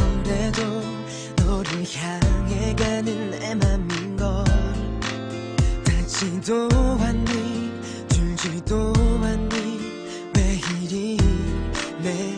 아무래도 너를 향해 가는 내 맘인걸 닿지도 않니 줄지도 않니 왜 이리 내